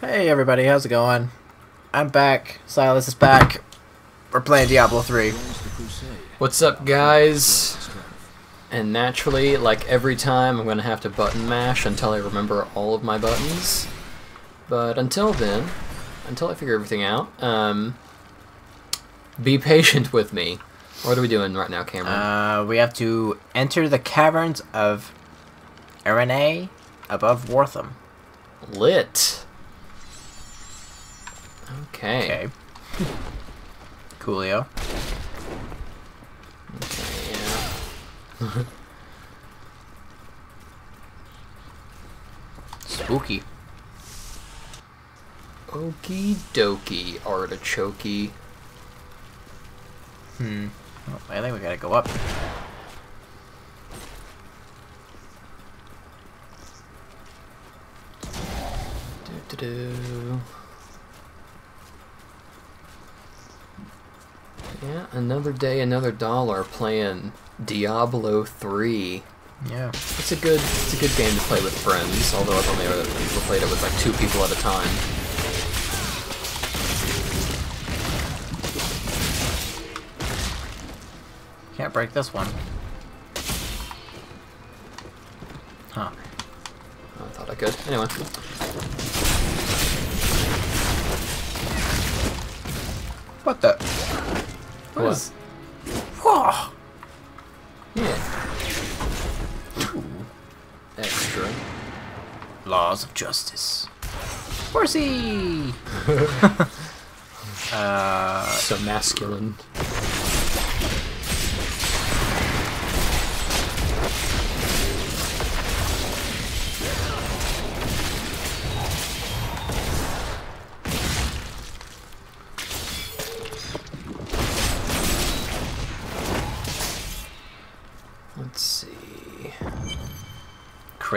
Hey everybody, how's it going? I'm back. Silas is back. We're playing Diablo 3. What's up, guys? And naturally, like every time, I'm gonna have to button mash until I remember all of my buttons. But until then, until I figure everything out, um, be patient with me. What are we doing right now, Cameron? Uh, we have to enter the caverns of Araneae above Wortham. Lit. Okay. Okay. Coolio. Okay, yeah. Spooky. Okie dokie, artichokey. Hmm. Oh, I think we gotta go up. Do, do, do. Yeah, another day, another dollar playing Diablo 3. Yeah. It's a good it's a good game to play with friends, although I've only ever played it with like two people at a time. Can't break this one. Huh. Oh, I thought I could. Anyway. What the? What? What is... Whoa! Yeah. Extra. Laws of justice. Horsey! uh, So masculine.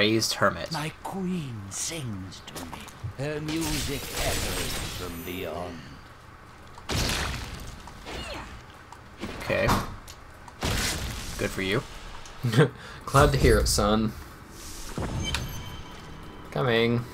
Crazed hermit. My queen sings to me. Her music echoes from beyond. Okay. Good for you. Glad to hear it, son. Coming.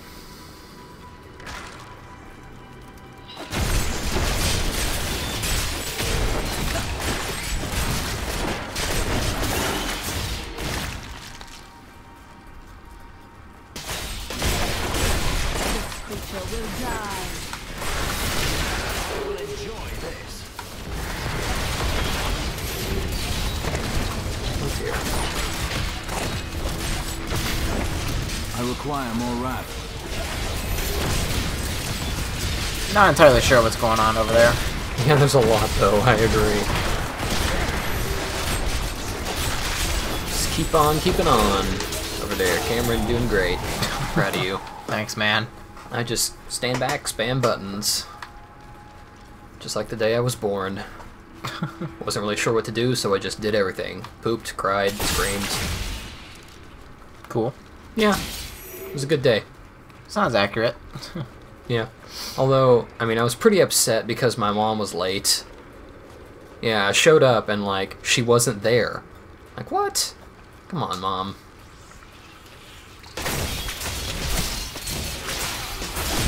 Require more wrath. Not entirely sure what's going on over there. Yeah, there's a lot though, I agree. Just keep on keeping on. Over there, Cameron doing great. Proud of you. Thanks, man. I just stand back, spam buttons. Just like the day I was born. Wasn't really sure what to do, so I just did everything. Pooped, cried, screamed. Cool. Yeah, it was a good day. Sounds accurate. Yeah. Although, I mean, I was pretty upset because my mom was late. Yeah, I showed up and, like, she wasn't there. Like, what? Come on, mom.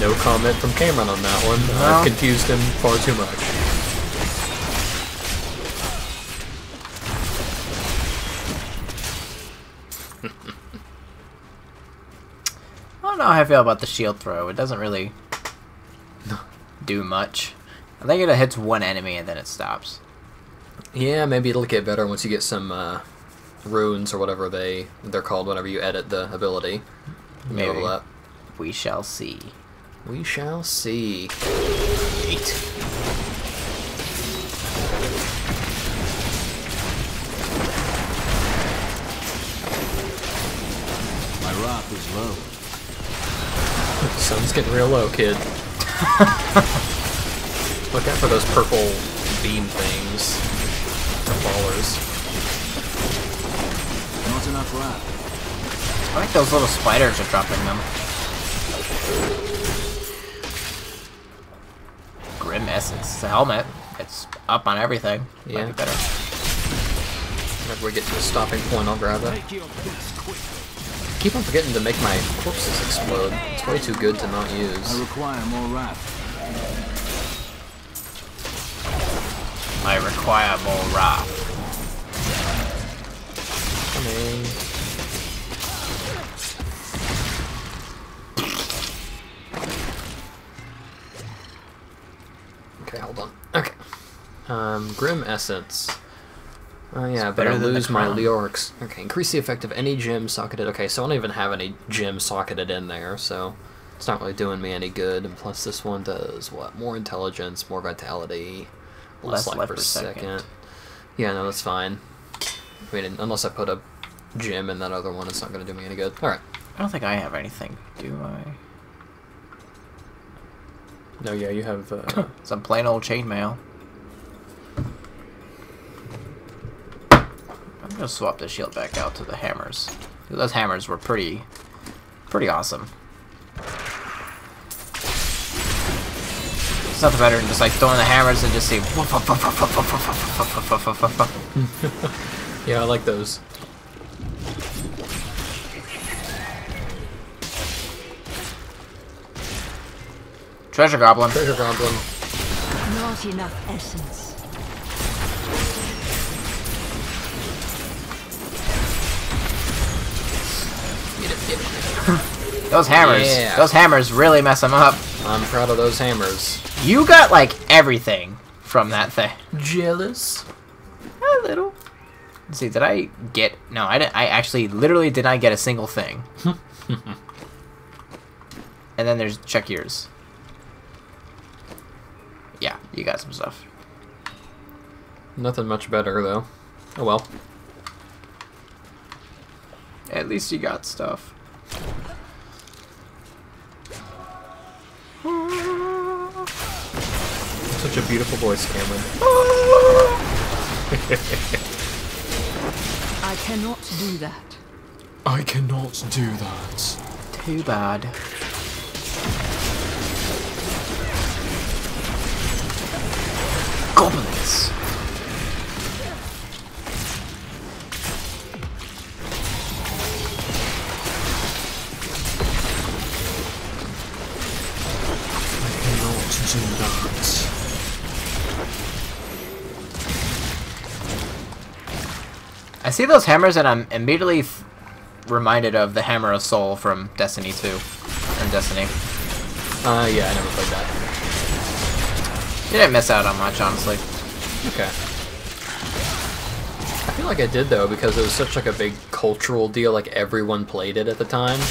No comment from Cameron on that one. No. I've confused him far too much. Know how I feel about the shield throw. It doesn't really do much. I think it hits one enemy and then it stops. Yeah, maybe it'll get better once you get some uh, runes or whatever they they're called whenever you edit the ability. Maybe. level up. We shall see. We shall see. My wrath is low. Sun's getting real low, kid. Look out for those purple beam things. The ballers. Not enough wrath. I think those little spiders are dropping them. Grimace, it's a helmet. It's up on everything. Might Yeah. be better. Whenever we get to a stopping point, I'll grab it. Keep on forgetting to make my corpses explode. It's way too good to not use. I require more wrath. I require more wrath. Coming. Okay, hold on. Okay. Um, Grim Essence. Oh yeah, but I better lose my crown. Leoric's. Okay, increase the effect of any gem socketed. Okay, so I don't even have any gem socketed in there, so it's not really doing me any good. And plus, this one does what? More intelligence, more vitality, less, Less life life per per second. second. Yeah, no, that's fine. I mean, unless I put a gem in that other one, it's not going to do me any good. All right. I don't think I have anything, do I? No, yeah, you have. Uh, Some plain old chainmail. Gonna swap the shield back out to the hammers. Those hammers were pretty, pretty awesome. It's nothing better than just like throwing the hammers and just see. yeah, I like those. Treasure goblin. Treasure Goblin. Not enough essence. Those hammers. Yeah. Those hammers really mess them up. I'm proud of those hammers. You got like everything from that thing. Jealous? A little. Let's see, did I get? No, I didn't. I actually, literally, did not get a single thing. and then there's check yours. Yeah, you got some stuff. Nothing much better, though. Oh well. At least you got stuff. A beautiful voice, Cameron. I cannot do that. I cannot do that. Too bad. Goblins. See those hammers and I'm immediately f- reminded of the Hammer of Sol from Destiny 2. and Destiny. Uh, yeah, I never played that. You didn't miss out on much, honestly. Okay. I feel like I did though because it was such like a big cultural deal. Like everyone played it at the time.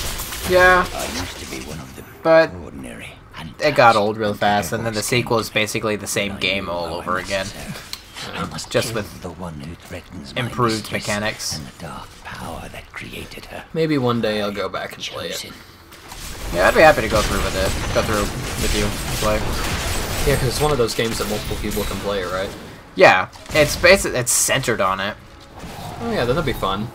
Yeah, I used to be one of the but ordinary. it got old real fast, and then the sequel is basically the same game all over again. I must Just with the one who threatens improved mistress mechanics. and the dark power that created her. Maybe one day I'll go back and play it. Yeah, I'd be happy to go through with it. Go through with you, play. Yeah, because it's one of those games that multiple people can play, right? Yeah, it's basically it's centered on it. Oh yeah, that'd be fun.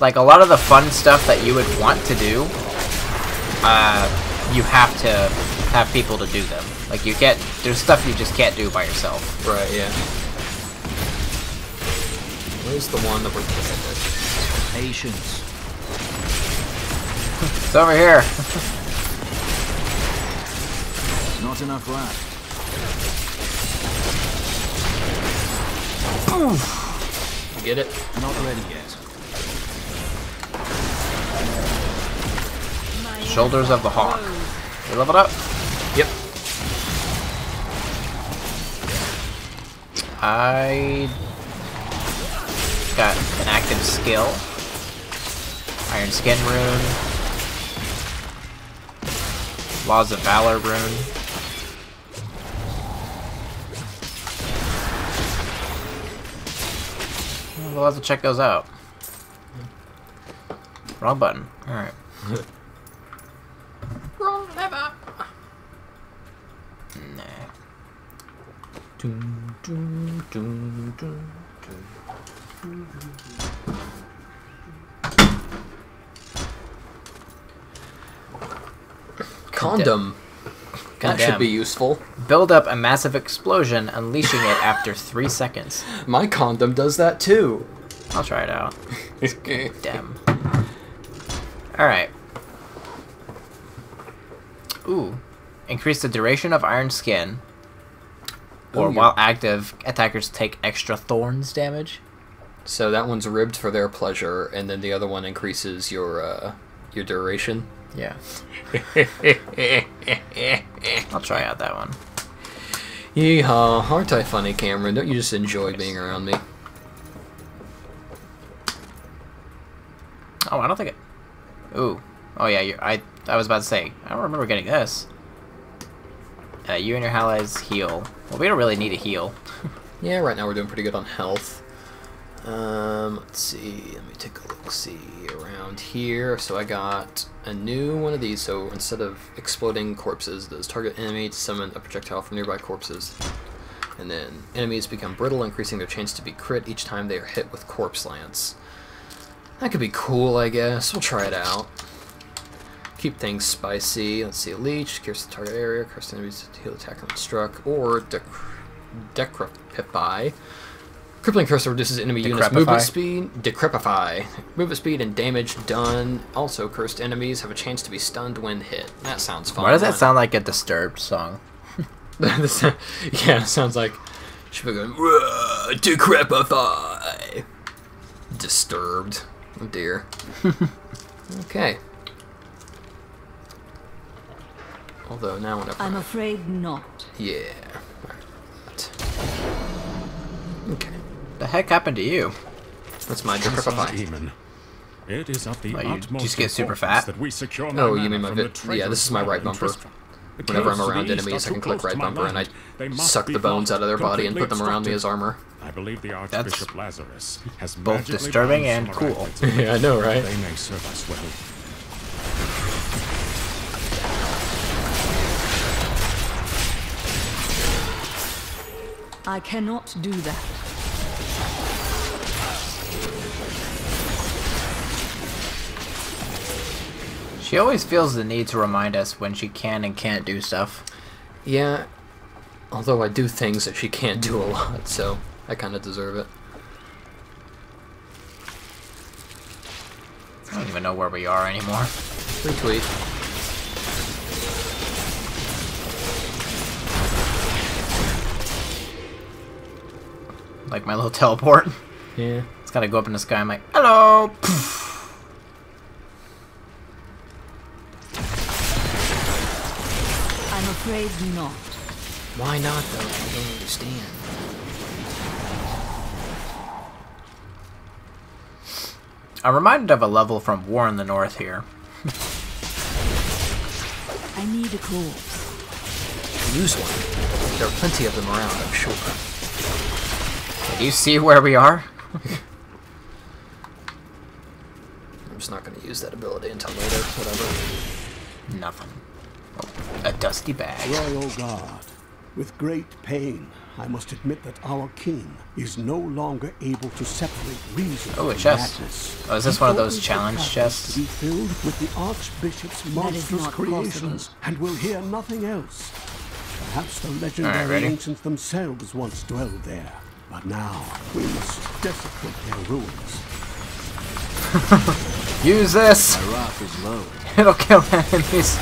Like a lot of the fun stuff that you would want to do, uh, you have to have people to do them. Like you can't. There's stuff you just can't do by yourself. Right, yeah. Where's the one that we're Patience. It's over here. Not enough wrath. You get it? Not ready yet. Shoulders of the Hawk. You leveled up. Yep. I got an active skill. Iron Skin rune. Laws of Valor rune. We'll have to check those out. Wrong button. Alright. Wrong lever. Nah. Dun, dun, dun, dun, dun. Condom. That should be useful. Build up a massive explosion, unleashing it after three seconds. My condom does that too. I'll try it out. Damn. Alright. Ooh. Increase the duration of Iron Skin. Or Ooh, while active, attackers take extra thorns damage. So that one's ribbed for their pleasure, and then the other one increases your uh, your duration. Yeah. I'll try out that one. Yeehaw! Aren't I funny, Cameron? Don't you just enjoy being around me? Oh, I don't think it. Ooh. Oh yeah, you I I was about to say I don't remember getting this. Uh, you and your allies heal. Well, we don't really need a heal. Yeah, right now we're doing pretty good on health. Um, let's see. Let me take a look. See around here. So I got a new one of these. So instead of exploding corpses, does target enemy to summon a projectile from nearby corpses. And then enemies become brittle, increasing their chance to be crit each time they are hit with corpse lance. That could be cool, I guess. We'll try it out. Keep things spicy. Let's see. a Leech, cures the target area, curse enemies to heal attack when struck, or dec. Crippling curse reduces enemy units' movement speed. Decrepify. Movement speed and damage done. Also, cursed enemies have a chance to be stunned when hit. That sounds fun. Why does that sound like a Disturbed song? yeah, sounds like should be going decrepify. Disturbed. Oh dear. okay. Although now whenever I'm afraid not. yeah. Okay. The heck happened to you? That's my Chancellor decrepify. Demon, It is of the Well, you utmost just get super importance fat? That we secure Oh, you mean my from vi- yeah, this is my right bumper. Whenever I'm around enemies, I can click right bumper and I land. They must suck the bones out of their body and put them around me as armor. I believe the That's Archbishop Lazarus has both disturbing and cool. yeah, I know, right? They may serve us well. I cannot do that. She always feels the need to remind us when she can and can't do stuff. Yeah. Although I do things that she can't do a lot, so I kind of deserve it. I don't even know where we are anymore. Retweet. Like my little teleport. Yeah. It's gotta go up in the sky. I'm like, hello. afraid not. Why not though? I don't understand. I'm reminded of a level from War in the North here. I need a corpse. Use one. There are plenty of them around, I'm sure. Do you see where we are? I'm just not going to use that ability until later. Whatever. Nothing. A dusty bag. Royal Guard, with great pain, I must admit that our king is no longer able to separate reason Oh, a chest. madness. Oh, is this He one of those challenge chests? To be filled with the Archbishop's monstrous creations, possible. and will hear nothing else. Perhaps the legendary ready? ancients themselves once dwelled there, but now we must desecrate their ruins. Use this! My wrath is low. It'll kill enemies.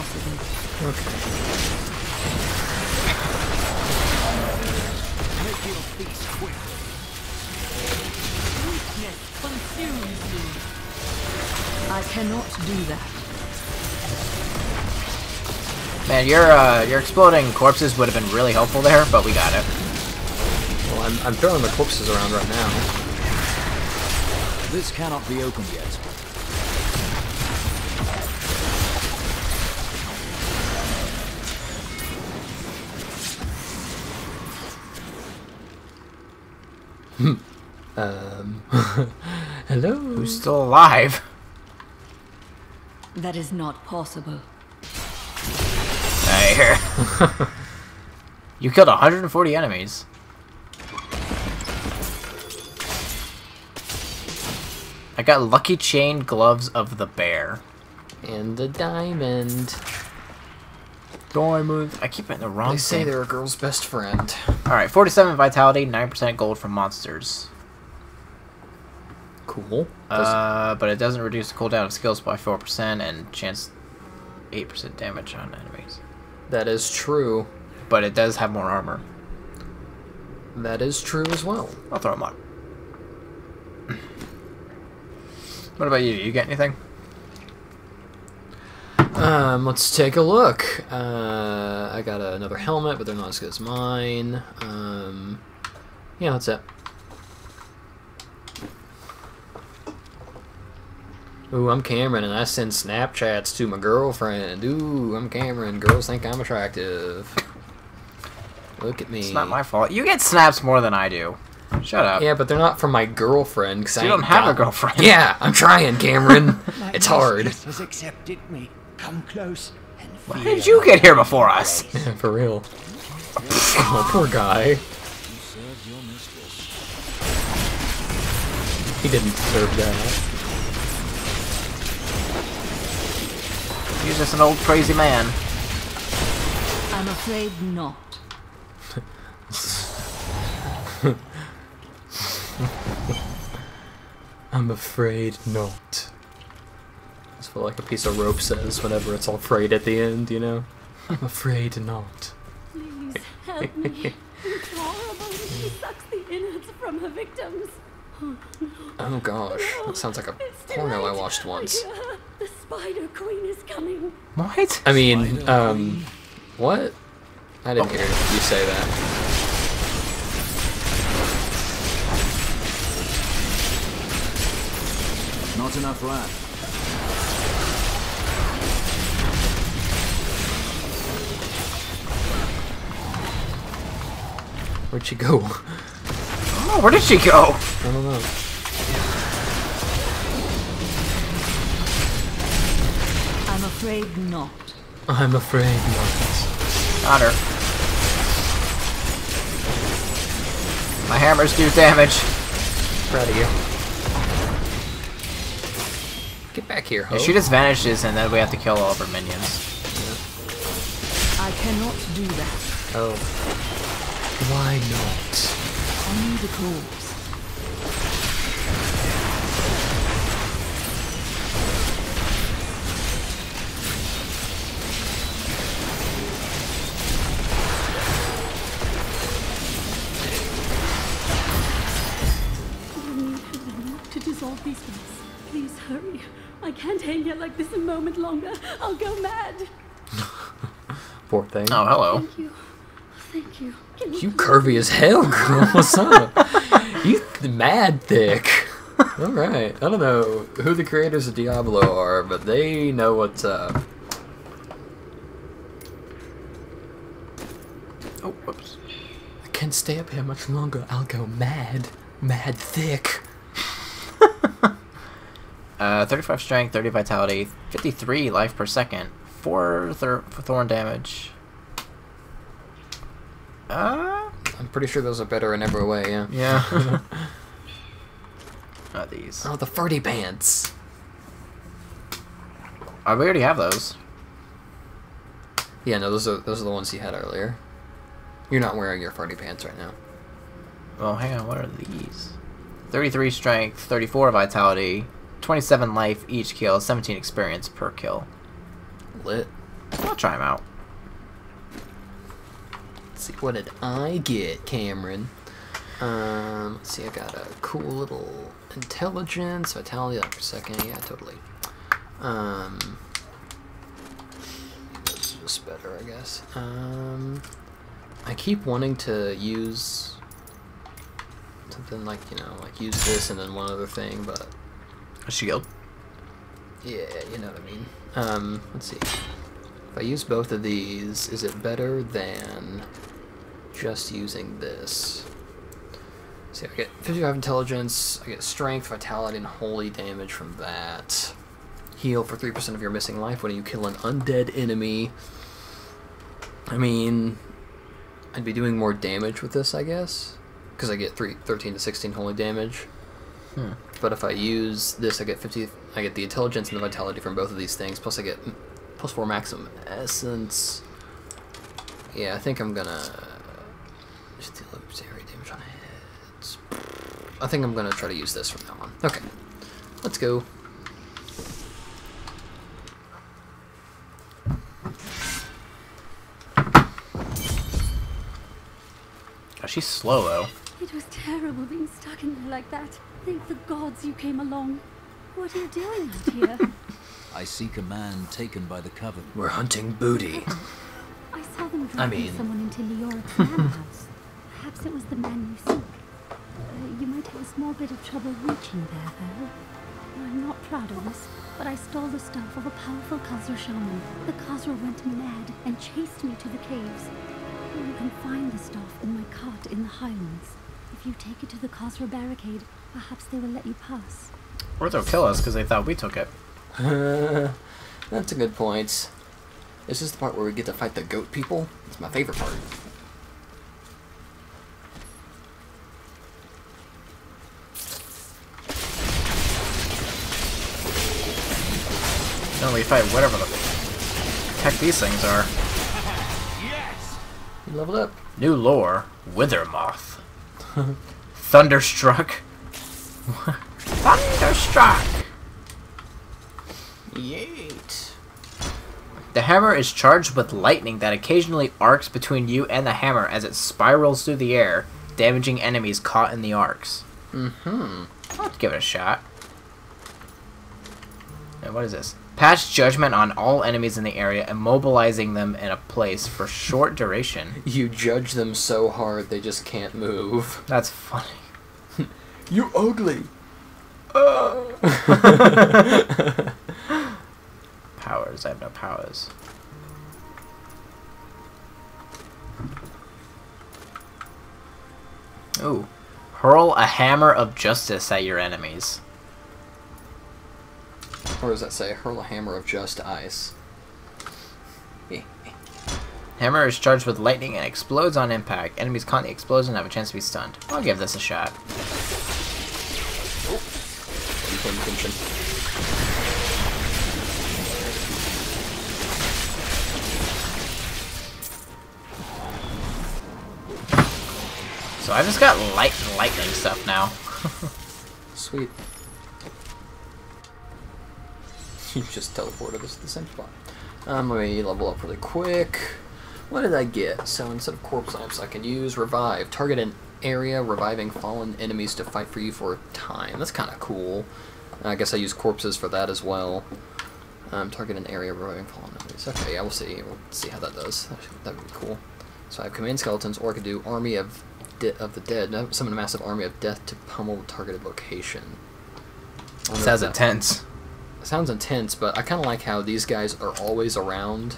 Is not possible. Weakness consumes you. I cannot do that. Man, your uh, your exploding corpses would have been really helpful there, but we got it. Well, I'm, I'm throwing the corpses around right now. This cannot be opened yet. Um. Hello? Who's still alive? That is not possible. I hear. you killed 140 enemies. I got lucky chain gloves of the bear. And the diamond. Diamond. I keep it in the wrong They say thing. they're a girl's best friend. Alright, 47 vitality, 9% gold from monsters. Cool. Uh, but it doesn't reduce the cooldown of skills by 4% and chance 8% damage on enemies. that is true. But it does have more armor. That is true as well. I'll throw them up. What about you? You get anything? Um, let's take a look. Uh, I got another helmet, but they're not as good as mine. Um, yeah, that's it. Ooh, I'm Cameron, and I send Snapchats to my girlfriend. Ooh, I'm Cameron. Girls think I'm attractive. Look at me. It's not my fault. You get snaps more than I do. Shut up. Yeah, but they're not from my girlfriend. Cause So I you don't have a girlfriend. Yeah, I'm trying, Cameron. It's hard. mistress has accepted me. Come close and How did you get here before us? embrace. For real. oh, poor guy. Serve your mistress. He didn't deserve that. He's just an old crazy man. I'm afraid not. I'm afraid not. That's what like a piece of rope says whenever it's all frayed at the end, you know? I'm afraid not. Please help me. It's horrible. She sucks the innards from her victims. Oh gosh, that sounds like a porno I watched once. I hear her. The Spider Queen is coming. What? I mean, um, what? I didn't hear you say that. Not enough rat. Where'd she go? Oh, where did she go? I don't know. Afraid not. I'm afraid not. Got her. My hammers do damage. Proud of you. Get back here, ho. Yeah, she just vanishes and then we have to kill all of her minions. I cannot do that. Oh. Why not? I need a cause. Can't hang here like this a moment longer. I'll go mad. Poor thing. Oh, hello. Thank you. Thank you. Can You curvy as hell, girl. What's up? you th- mad thick. All right. I don't know who the creators of Diablo are, but they know what's up. Oh, whoops. I can't stay up here much longer. I'll go mad. Mad thick. Uh, 35 strength, 30 vitality, 53 life per second, 4 thor thorn damage. Uh, I'm pretty sure those are better in every way, yeah. yeah. Not these. Oh, the farty pants. Oh, we already have those. Yeah, no, those are those are the ones you had earlier. You're not wearing your farty pants right now. Well, hang on, what are these? 33 strength, 34 vitality, 27 life each kill, 17 experience per kill. Lit. I'll try them out. Let's see, what did I get, Cameron? Um, let's see, I got a cool little intelligence, vitality, that per second, yeah, totally. Um, that's just better, I guess. Um, I keep wanting to use something like, you know, like use this and then one other thing, but A shield. yeah, you know what I mean. Um, let's see. If I use both of these, is it better than just using this? See, I get 55 intelligence, I get strength, vitality, and holy damage from that. Heal for 3% of your missing life when you kill an undead enemy. I mean, I'd be doing more damage with this, I guess. Because I get three, 13 to 16 holy damage. Hmm. But if I use this, I get 50. I get the intelligence and the vitality from both of these things. Plus, I get plus four maximum essence. Yeah, I think I'm gonna just do I think I'm gonna try to use this from now on. Okay, let's go. Oh, she's slow though. It was terrible being stuck in there like that. Thank the gods you came along. What are you doing out here? I seek a man taken by the coven. We're hunting booty. I saw them I mean- someone into Leoric's manor house. Perhaps it was the man you seek. Uh, you might have a small bit of trouble reaching there, though. I'm not proud of this, but I stole the stuff of a powerful Khazra shaman. The Khazra went mad and chased me to the caves. You can find the stuff in my cart in the Highlands. If you take it to the Khazra barricade, perhaps they will let you pass. Or they'll kill us because they thought we took it. That's a good point. This is the part where we get to fight the goat people. It's my favorite part. No, we fight whatever the heck these things are. Yes! You leveled up. New lore, Wither Moth. Thunderstruck. Thunderstruck! Yeet. The hammer is charged with lightning that occasionally arcs between you and the hammer as it spirals through the air, damaging enemies caught in the arcs. Mm-hmm. I'll give it a shot. And what is this? Pass judgment on all enemies in the area, immobilizing them in a place for short duration. You judge them so hard they just can't move. That's funny. You ugly. Powers. I have no powers. Ooh. Hurl a hammer of justice at your enemies. Or does that say hurl a hammer of just ice? Hammer is charged with lightning and explodes on impact. Enemies caught in the explosion have a chance to be stunned. I'll give this a shot. I'm paying. So I just got light lightning stuff now. Sweet. You just teleported us to the same spot. Um, let me level up really quick. What did I get? So instead of corpse lance, I can use revive. Target an area, reviving fallen enemies to fight for you for a time. That's kind of cool. I guess I use corpses for that as well. Um, target an area, reviving fallen enemies. Okay, yeah, we'll see. We'll see how that does. That would be cool. So I have command skeletons, or I could do army of of the dead. No, Summon a massive army of death to pummel targeted location. Sounds intense. sounds intense, but I kind of like how these guys are always around.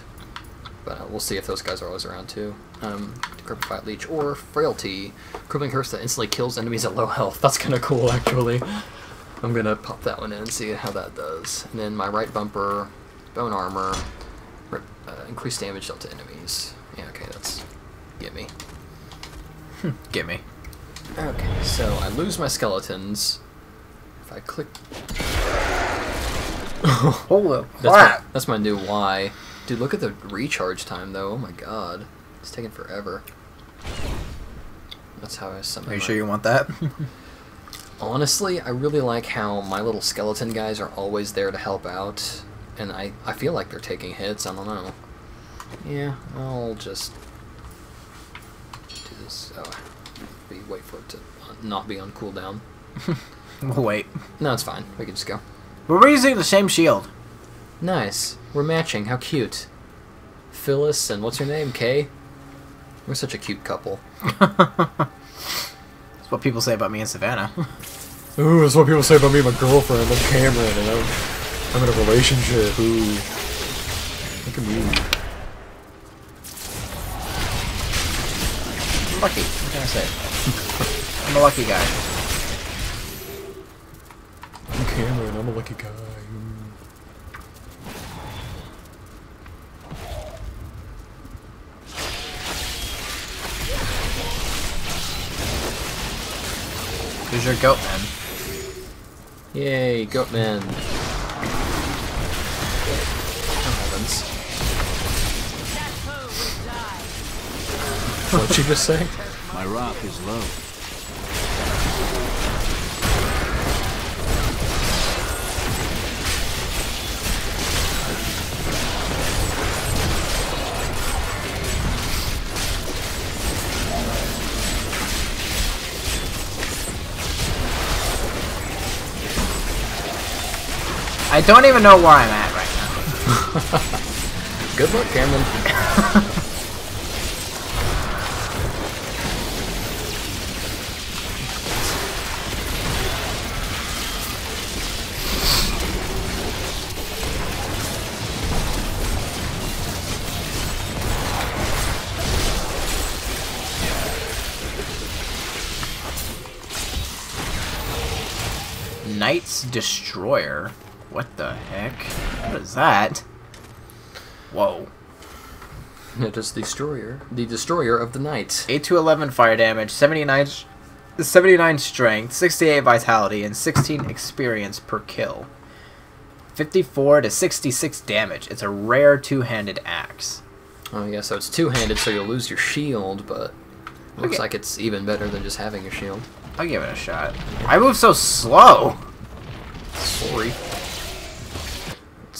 But uh, we'll see if those guys are always around too. Um, Decrepit Leech or Frailty. Crippling Curse that instantly kills enemies at low health. That's kind of cool, actually. I'm gonna pop that one in and see how that does. And then my right bumper, Bone Armor, rip, uh, increased damage dealt to enemies. Yeah, okay, that's get me. Gimme. Okay, so I lose my skeletons. If I click Holy That's my, that's my new Y. Dude, look at the recharge time, though. Oh my god. It's taking forever. That's how I summon Are you my- sure you want that? Honestly, I really like how my little skeleton guys are always there to help out. And I, I feel like they're taking hits. I don't know. Yeah, I'll just do this. Oh, we wait for it to not be on cooldown. we'll wait. No, it's fine. We can just go. We're using the same shield. Nice. We're matching. How cute. Phyllis and what's her name? Kay? We're such a cute couple. That's what people say about me and Savannah. Ooh, that's what people say about me and my girlfriend. I'm Cameron, and I'm, I'm in a relationship. Ooh. Look at me. lucky. What can I say? I'm a lucky guy. I'm Cameron. I'm a lucky guy. Who's your goat man? Yay, Goatman. Oh, heavens. What'd you just say? My rock is low. I don't even know where I'm at right now. Good luck, Cameron. Knight's Destroyer. What the heck? What is that? Whoa. It is the destroyer, the destroyer of the night. 8 to 11 fire damage, 79, s- 79 strength, 68 vitality, and 16 experience per kill. 54 to 66 damage. It's a rare two-handed axe. Oh yeah, so it's two-handed, so you'll lose your shield, but looks Okay. like it's even better than just having a shield. I'll give it a shot. I move so slow. Sorry.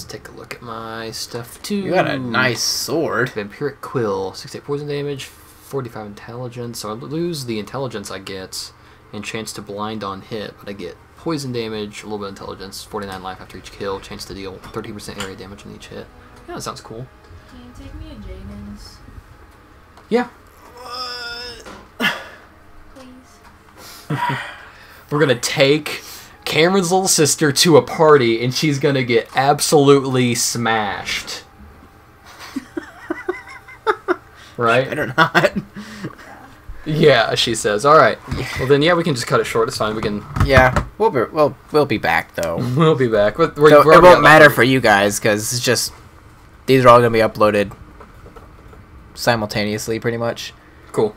Let's take a look at my stuff too. You got a nice sword. Vampiric Quill, 68 poison damage, 45 intelligence. So I lose the intelligence I get, and chance to blind on hit, but I get poison damage, a little bit of intelligence, 49 life after each kill, chance to deal 30% area damage on each hit. Yeah, that sounds cool. Can you take me to Jaden's, Yeah, please? we're gonna take Cameron's little sister to a party, and she's gonna get absolutely smashed. right? Better not. Yeah, she says. All right. Well, then, yeah, we can just cut it short. It's fine. We can. yeah, we'll be we'll we'll be back though. We'll be back. We're, we're, So we're it won't matter for you guys because it's just these are all gonna be uploaded simultaneously, pretty much. Cool.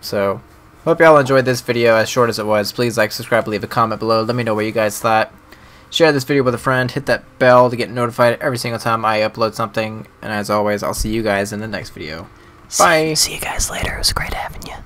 So, hope y'all enjoyed this video as short as it was. Please like, subscribe, leave a comment below. Let me know what you guys thought. Share this video with a friend. Hit that bell to get notified every single time I upload something. And as always, I'll see you guys in the next video. Bye. See you guys later. It was great having you.